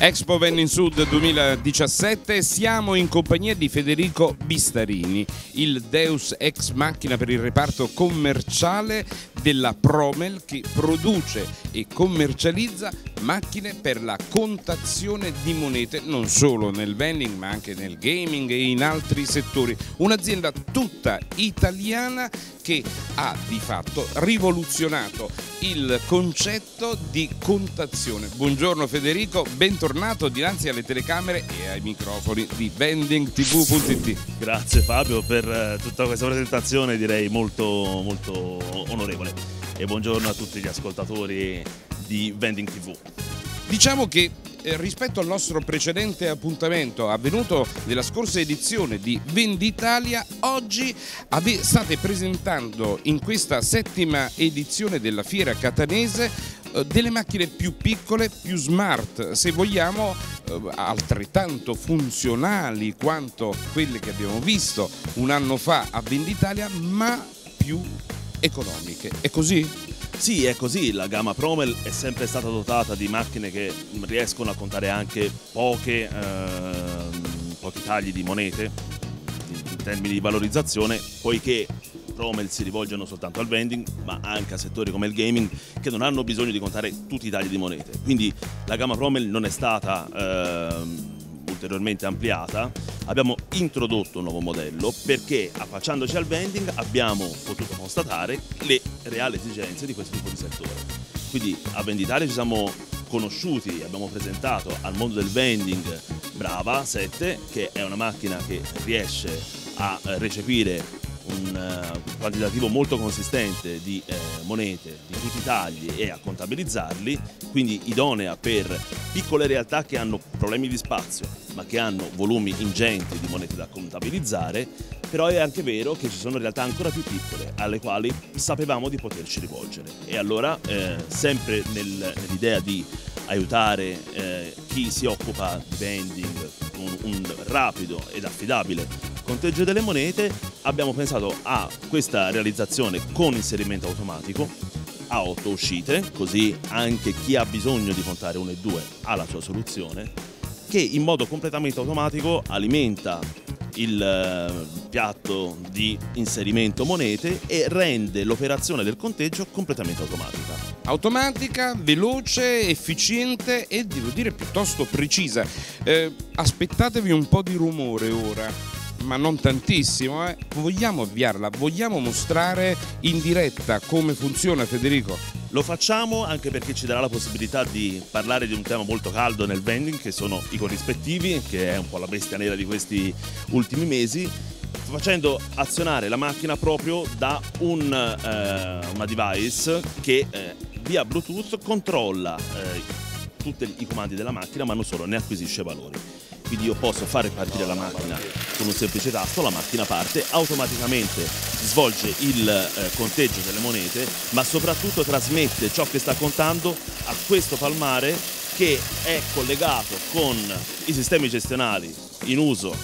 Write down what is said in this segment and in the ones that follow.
Expo Vending Sud 2017 siamo in compagnia di Federico Bistarini, il Deus ex macchina per il reparto commerciale della Promel che produce e commercializza macchine per la contazione di monete non solo nel vending ma anche nel gaming e in altri settori. Un'azienda tutta italiana che ha di fatto rivoluzionato il concetto di contazione. Buongiorno Federico, bentornato dinanzi alle telecamere e ai microfoni di vendingtv.it. Grazie Fabio per eh, tutta questa presentazione direi molto, molto onorevole e buongiorno a tutti gli ascoltatori di Vending TV. Diciamo che eh, rispetto al nostro precedente appuntamento avvenuto nella scorsa edizione di Venditalia, oggi state presentando in questa settima edizione della fiera catanese eh, delle macchine più piccole, più smart, se vogliamo eh, altrettanto funzionali quanto quelle che abbiamo visto un anno fa a Venditalia, ma più economiche. È così? Sì, è così, la gamma Promel è sempre stata dotata di macchine che riescono a contare anche poche, ehm, pochi tagli di monete in termini di valorizzazione, poiché Promel si rivolgono soltanto al vending, ma anche a settori come il gaming che non hanno bisogno di contare tutti i tagli di monete. Quindi la gamma Promel non è stata ehm, ulteriormente ampliata, abbiamo introdotto un nuovo modello perché affacciandoci al vending abbiamo potuto constatare le reali esigenze di questo tipo di settore. Quindi a Venditalia ci siamo conosciuti, abbiamo presentato al mondo del vending Brava 7 che è una macchina che riesce a recepire un uh, quantitativo molto consistente di eh, monete di tutti i tagli e a contabilizzarli, quindi idonea per piccole realtà che hanno problemi di spazio ma che hanno volumi ingenti di monete da contabilizzare, però è anche vero che ci sono realtà ancora più piccole alle quali sapevamo di poterci rivolgere. E allora eh, sempre nel, nell'idea di aiutare eh, chi si occupa di vending con un rapido ed affidabile conteggio delle monete abbiamo pensato a questa realizzazione con inserimento automatico a 8 uscite, così anche chi ha bisogno di contare 1 e 2 ha la sua soluzione, che in modo completamente automatico alimenta il eh, piatto di inserimento monete e rende l'operazione del conteggio completamente automatica. Automatica, veloce, efficiente e devo dire piuttosto precisa. Eh, aspettatevi un po' di rumore ora ma non tantissimo, eh. vogliamo avviarla, vogliamo mostrare in diretta come funziona Federico? Lo facciamo anche perché ci darà la possibilità di parlare di un tema molto caldo nel vending che sono i corrispettivi, che è un po' la bestia nera di questi ultimi mesi facendo azionare la macchina proprio da un, eh, una device che eh, via Bluetooth controlla eh, tutti i comandi della macchina ma non solo, ne acquisisce valori quindi io posso fare partire la macchina con un semplice tasto, la macchina parte, automaticamente svolge il eh, conteggio delle monete, ma soprattutto trasmette ciò che sta contando a questo palmare che è collegato con i sistemi gestionali in uso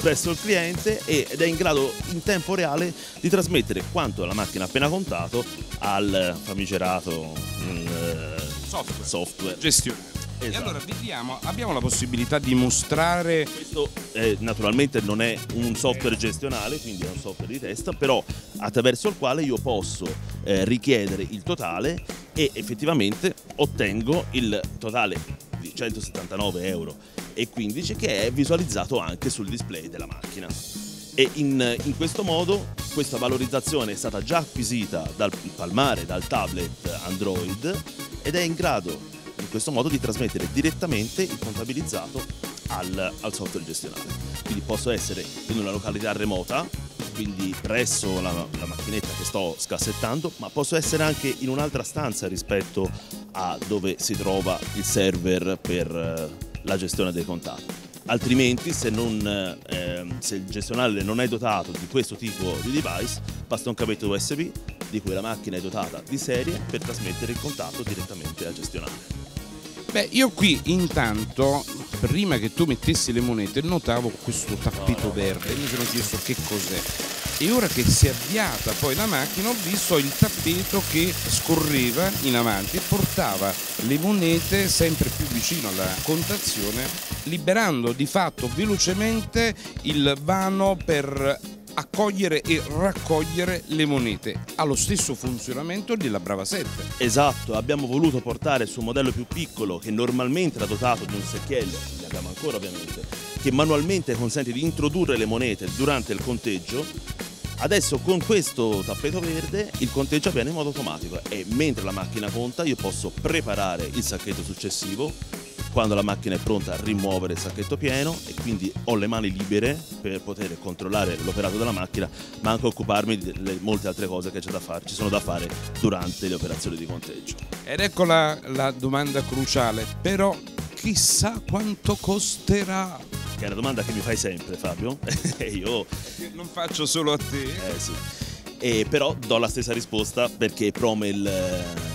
presso il cliente ed è in grado in tempo reale di trasmettere quanto la macchina ha appena contato al famigerato eh, software. software. Gestione. Esatto. E allora vediamo, abbiamo la possibilità di mostrare... Questo eh, naturalmente non è un software gestionale, quindi è un software di test, però attraverso il quale io posso eh, richiedere il totale e effettivamente ottengo il totale di 179 euro e 15 che è visualizzato anche sul display della macchina. E in, in questo modo questa valorizzazione è stata già acquisita dal palmare, dal tablet Android ed è in grado in questo modo di trasmettere direttamente il contabilizzato al, al software gestionale. Quindi posso essere in una località remota, quindi presso la, la, macchinetta che sto scassettando, ma posso essere anche in un'altra stanza rispetto a dove si trova il server per eh, la gestione dei contatti. Altrimenti, se, non, eh, se il gestionale non è dotato di questo tipo di device, basta un cavetto USB di cui la macchina è dotata di serie per trasmettere il contatto direttamente al gestionale. Beh, io qui intanto, prima che tu mettessi le monete, notavo questo tappeto verde e mi sono chiesto che cos'è. e ora che si è avviata poi la macchina ho visto il tappeto che scorreva in avanti e portava le monete sempre più vicino alla contazione liberando di fatto velocemente il vano per accogliere e raccogliere le monete. Ha lo stesso funzionamento della Brava 7. Esatto, abbiamo voluto portare su un modello più piccolo che normalmente era dotato di un secchiello, ne abbiamo ancora ovviamente, che manualmente consente di introdurre le monete durante il conteggio. Adesso con questo tappeto verde il conteggio avviene in modo automatico e mentre la macchina conta io posso preparare il sacchetto successivo, quando la macchina è pronta a rimuovere il sacchetto pieno e quindi ho le mani libere per poter controllare l'operato della macchina ma anche occuparmi di molte altre cose che fare, ci sono da fare durante le operazioni di conteggio. Ed ecco la, la domanda cruciale, però chissà quanto costerà? Che è una domanda che mi fai sempre Fabio e io... Non faccio solo a te. Eh sì. E però do la stessa risposta perché Promel eh,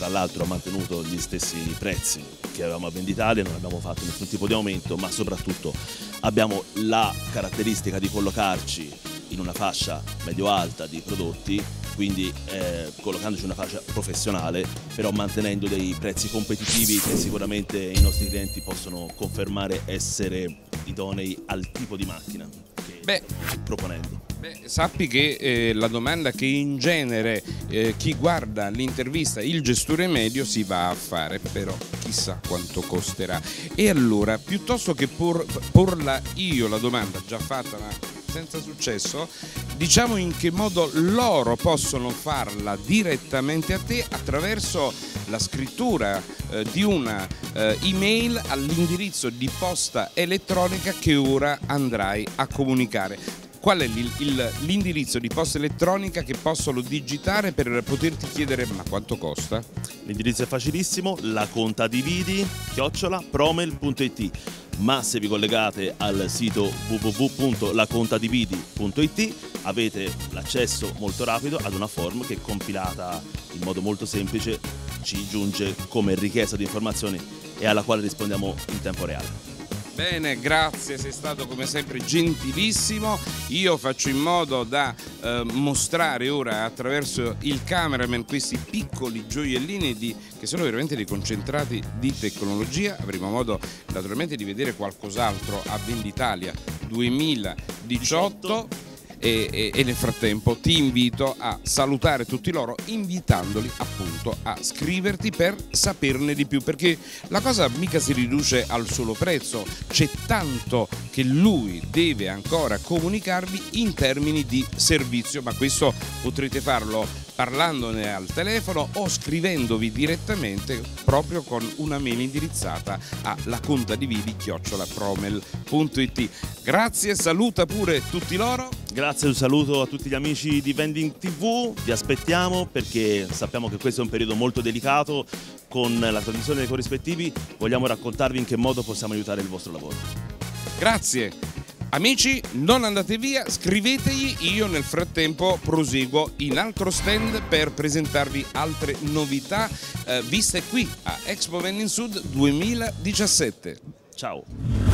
tra l'altro ha mantenuto gli stessi prezzi che avevamo a Venditalia, non abbiamo fatto nessun tipo di aumento, ma soprattutto abbiamo la caratteristica di collocarci in una fascia medio-alta di prodotti, quindi eh, collocandoci in una fascia professionale, però mantenendo dei prezzi competitivi che sicuramente i nostri clienti possono confermare essere idonei al tipo di macchina che Beh, proponendo. Beh, sappi che eh, la domanda che in genere eh, chi guarda l'intervista, il gestore medio si va a fare, però chissà quanto costerà. E allora, piuttosto che por, porla io la domanda già fatta ma senza successo, diciamo in che modo loro possono farla direttamente a te attraverso la scrittura eh, di una eh, email all'indirizzo di posta elettronica che ora andrai a comunicare qual è l'indirizzo di posta elettronica che possono digitare per poterti chiedere ma quanto costa? L'indirizzo è facilissimo, la conta dividi chiocciola promel.it ma se vi collegate al sito www.lacontadividi.it avete l'accesso molto rapido ad una form che compilata in modo molto semplice ci giunge come richiesta di informazioni e alla quale rispondiamo in tempo reale. Bene, grazie, sei stato come sempre gentilissimo. Io faccio in modo da eh, mostrare ora attraverso il cameraman questi piccoli gioiellini di, che sono veramente dei concentrati di tecnologia. Avremo modo naturalmente di vedere qualcos'altro a Venditalia 2018 e, e, e, nel frattempo ti invito a salutare tutti loro invitandoli appunto a scriverti per saperne di più perché la cosa mica si riduce al solo prezzo. C'è tanto che lui deve ancora comunicarvi in termini di servizio ma questo potrete farlo parlandone al telefono o scrivendovi direttamente proprio con una mail indirizzata a lacontadividi-promel.it grazie saluta pure tutti loro Grazie, un saluto a tutti gli amici di Vending TV, vi aspettiamo perché sappiamo che questo è un periodo molto delicato, con la trasmissione dei corrispettivi vogliamo raccontarvi in che modo possiamo aiutare il vostro lavoro. Grazie, amici non andate via, scrivetegli, io nel frattempo proseguo in altro stand per presentarvi altre novità eh, viste qui a Expo Vending Sud 2017. Ciao!